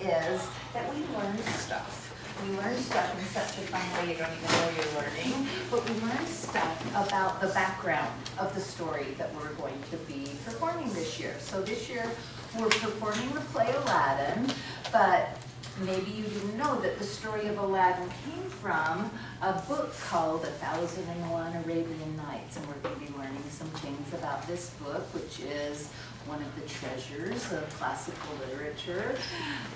is that we learn stuff. We learn stuff in such a fun way you don't even know you're learning, but we learn stuff about the background of the story that we're going to be performing this year. So this year, we're performing the play Aladdin, but maybe you didn't know that the story of Aladdin came from a book called A Thousand and One Arabian Nights, and we're going to be learning some things about this book, which is one of the treasures of classical literature.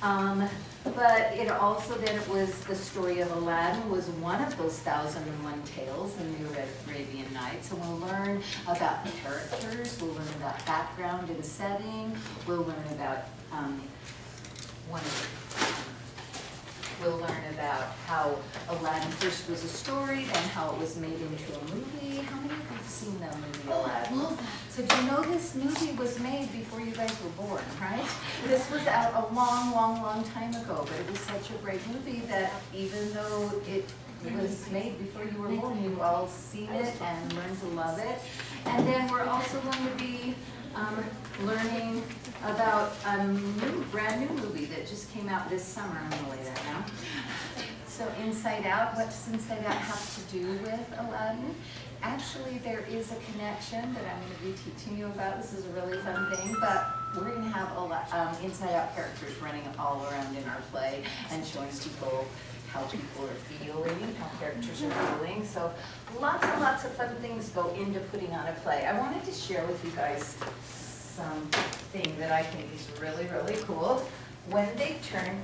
Um, but it also then it was the story of Aladdin was one of those thousand and one tales in the Arabian Nights. And we'll learn about the characters, we'll learn about background and setting, we'll learn about um, one of about how Aladdin first was a story, then how it was made into a movie. How many of you have seen that movie Aladdin? So do you know this movie was made before you guys were born, right? This was out a long, long, long time ago, but it was such a great movie that even though it was made before you were born, you've all seen it and learned to love it. And then we're also going to be um, learning about a new, brand new movie came out this summer. I'm gonna lay that down. So Inside Out, what does Inside Out have to do with Aladdin? Actually, there is a connection that I'm gonna be teaching you about. This is a really fun thing, but we're gonna have a lot, um, Inside Out characters running all around in our play and showing people how people are feeling, how characters are feeling. So lots and lots of fun things go into putting on a play. I wanted to share with you guys something that I think is really, really cool. When they turn